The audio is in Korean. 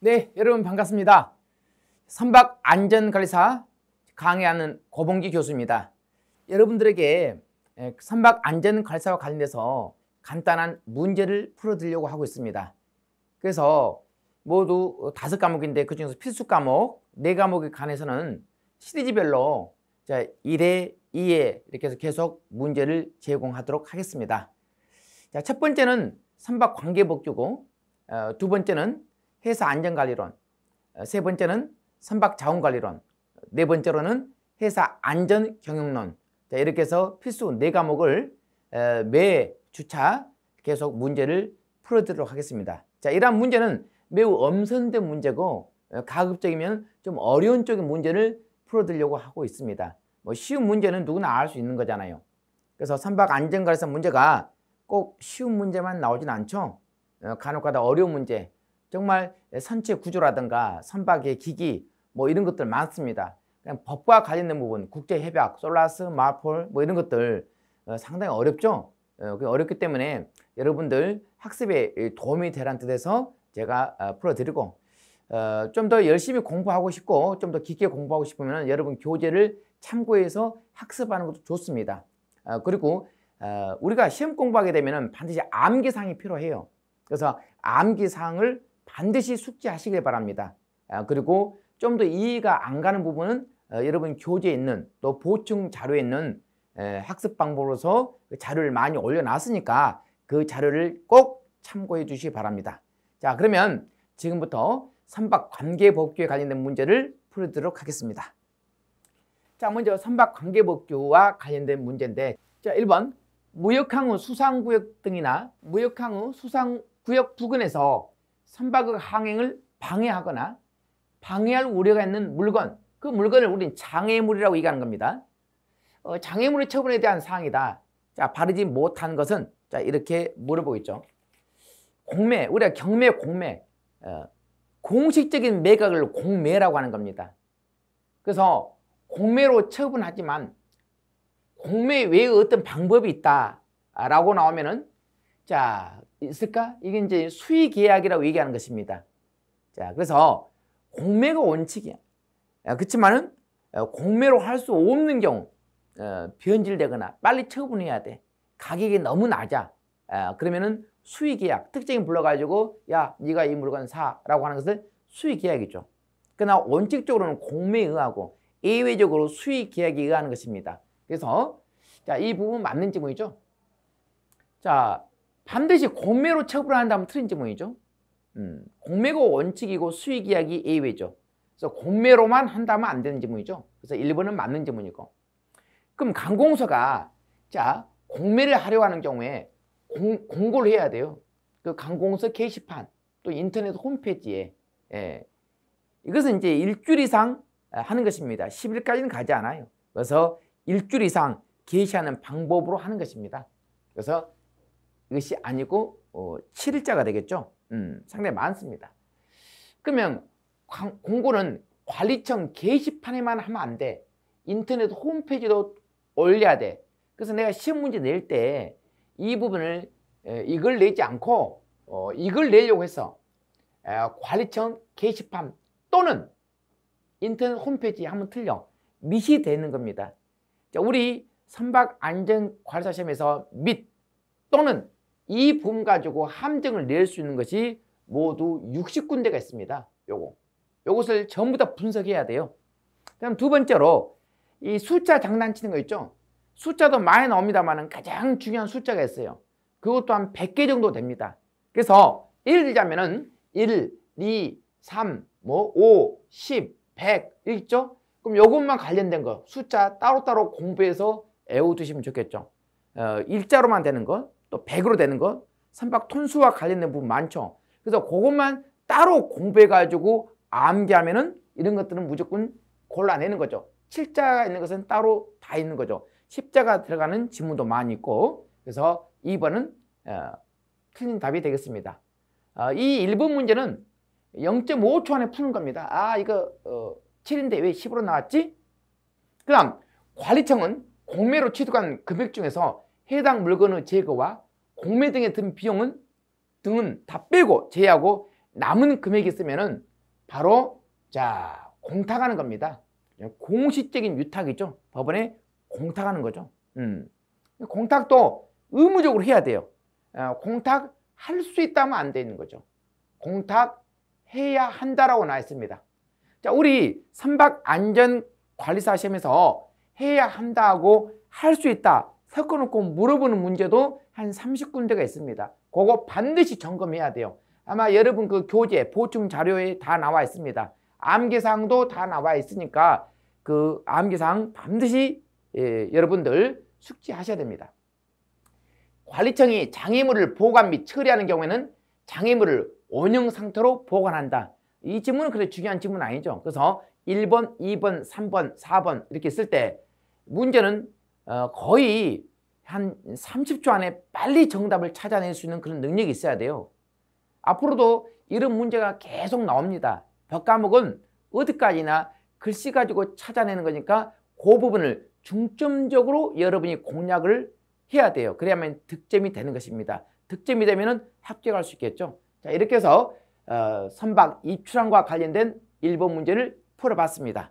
네, 여러분 반갑습니다. 선박 안전관리사 강의하는 고봉기 교수입니다. 여러분들에게 선박 안전관리사와 관련돼서 간단한 문제를 풀어드리려고 하고 있습니다. 그래서 모두 다섯 과목인데 그중에서 필수 과목 네 과목에 관해서는 시리즈별로 1회, 2회 이렇게 해서 계속 문제를 제공하도록 하겠습니다. 자, 첫 번째는 선박 관계복규고 어, 두 번째는 회사 안전관리론, 어, 세 번째는 선박 자원관리론, 네 번째로는 회사 안전경영론 자, 이렇게 해서 필수 네 과목을 어, 매 주차 계속 문제를 풀어드리도록 하겠습니다. 자, 이러한 문제는 매우 엄선된 문제고 가급적이면 좀 어려운 쪽의 문제를 풀어드리려고 하고 있습니다. 뭐 쉬운 문제는 누구나 알 수 있는 거잖아요. 그래서 선박 안전관리사 문제가 꼭 쉬운 문제만 나오진 않죠. 간혹가다 어려운 문제, 정말 선체 구조라든가 선박의 기기 뭐 이런 것들 많습니다. 법과 관련된 부분, 국제협약, 솔라스, 마폴 뭐 이런 것들 어, 상당히 어렵죠. 어, 어렵기 때문에 여러분들 학습에 도움이 되란 뜻에서 제가 어, 풀어드리고 좀 더 열심히 공부하고 싶고 좀 더 깊게 공부하고 싶으면 여러분 교재를 참고해서 학습하는 것도 좋습니다. 그리고 우리가 시험 공부하게 되면 반드시 암기사항이 필요해요. 그래서 암기사항을 반드시 숙지하시길 바랍니다. 아, 그리고 좀 더 이해가 안 가는 부분은 어, 여러분 교재에 있는 또 보충 자료에 있는 학습 방법으로서 그 자료를 많이 올려놨으니까 그 자료를 꼭 참고해 주시기 바랍니다. 자 그러면 지금부터 선박 관계 법규에 관련된 문제를 풀도록 하겠습니다. 자 먼저 선박 관계 법규와 관련된 문제인데 자 1번 무역항우 수상구역 등이나 무역항우 수상구역 부근에서 선박의 항행을 방해하거나 방해할 우려가 있는 물건 그 물건을 우리는 장애물이라고 얘기하는 겁니다. 어, 장애물의 처분에 대한 사항이다. 자 바르지 못한 것은 자 이렇게 물어보겠죠. 공매 우리가 경매 공매 어, 공식적인 매각을 공매라고 하는 겁니다. 그래서 공매로 처분하지만 공매 외에 어떤 방법이 있다라고 나오면은 자 있을까? 이게 이제 수의 계약이라고 얘기하는 것입니다. 자, 그래서 공매가 원칙이야. 그렇지만은 어, 공매로 할 수 없는 경우 어, 변질되거나 빨리 처분해야 돼. 가격이 너무 낮아. 어, 그러면은 수의 계약 특징이 불러가지고 야 네가 이 물건 사라고 하는 것을 수의 계약이죠. 그러나 원칙적으로는 공매에 의하고 예외적으로 수의 계약에 의하는 것입니다. 그래서 자, 이 부분 맞는 지문이죠. 자, 반드시 공매로 처분을 한다면 틀린 지문이죠. 음, 공매가 원칙이고 수익 이야기 예외죠. 그래서 공매로만 한다면 안 되는 지문이죠. 그래서 1번은 맞는 지문이고. 그럼 강공서가 자 공매를 하려 하는 경우에 공, 공고를 해야 돼요. 그 강공서 게시판 또 인터넷 홈페이지에 예. 이것은 이제 일주일 이상 하는 것입니다. 10일까지는 가지 않아요. 그래서 일주일 이상 게시하는 방법으로 하는 것입니다. 그래서 이 것이 아니고 어, 7일자가 되겠죠. 음, 상당히 많습니다. 그러면 공고는 관리청 게시판에만 하면 안 돼. 인터넷 홈페이지도 올려야 돼. 그래서 내가 시험 문제 낼 때 이 부분을 에, 이걸 내지 않고 어, 이걸 내려고 해서 에, 관리청 게시판 또는 인터넷 홈페이지 한번 틀려. 밑이 되는 겁니다. 자, 우리 선박 안전 관리사 시험에서 밑 또는 이 부분 가지고 함정을 낼 수 있는 것이 모두 60군데가 있습니다. 요거. 요것을 전부 다 분석해야 돼요. 그럼 두 번째로 이 숫자 장난치는 거 있죠? 숫자도 많이 나옵니다만 가장 중요한 숫자가 있어요. 그것도 한 100개 정도 됩니다. 그래서 예를 들자면은 1, 2, 3, 뭐 5, 10, 100 있죠? 그럼 요것만 관련된 거 숫자 따로따로 공부해서 외워두시면 좋겠죠. 어, 일자로만 되는 거, 또 100으로 되는 것, 선박 톤수와 관련된 부분 많죠. 그래서 그것만 따로 공부해가지고 암기하면은 이런 것들은 무조건 골라내는 거죠. 7자가 있는 것은 따로 다 있는 거죠. 10자가 들어가는 지문도 많이 있고 그래서 2번은 어, 틀린 답이 되겠습니다. 어, 이 1번 문제는 0.5초 안에 푸는 겁니다. 아 이거 어, 7인데 왜 10으로 나왔지? 그 다음 관리청은 공매로 취득한 금액 중에서 해당 물건의 제거와 공매 등에 든 비용은 등은 다 빼고 제외하고 남은 금액이 있으면은 바로 자 공탁하는 겁니다. 공식적인 유탁이죠. 법원에 공탁하는 거죠. 음. 공탁도 의무적으로 해야 돼요. 어, 공탁 할 수 있다면 안 되는 거죠. 공탁 해야 한다라고 나와 있습니다. 자, 우리 선박 안전 관리사 시험에서 해야 한다고 할 수 있다 섞어놓고 물어보는 문제도 한 30군데가 있습니다. 그거 반드시 점검해야 돼요. 아마 여러분 그 교재 보충 자료에 다 나와 있습니다. 암기사항도 다 나와 있으니까 그 암기사항 반드시 예, 여러분들 숙지하셔야 됩니다. 관리청이 장애물을 보관 및 처리하는 경우에는 장애물을 원형 상태로 보관한다. 이 질문은 그렇게 중요한 질문 아니죠. 그래서 1번, 2번, 3번, 4번 이렇게 쓸 때 문제는 어, 거의 한 30초 안에 빨리 정답을 찾아낼 수 있는 그런 능력이 있어야 돼요. 앞으로도 이런 문제가 계속 나옵니다. 법 과목은 어디까지나 글씨 가지고 찾아내는 거니까 그 부분을 중점적으로 여러분이 공략을 해야 돼요. 그래야만 득점이 되는 것입니다. 득점이 되면 합격할 수 있겠죠. 자 이렇게 해서 어, 선박 입출항과 관련된 1번 문제를 풀어봤습니다.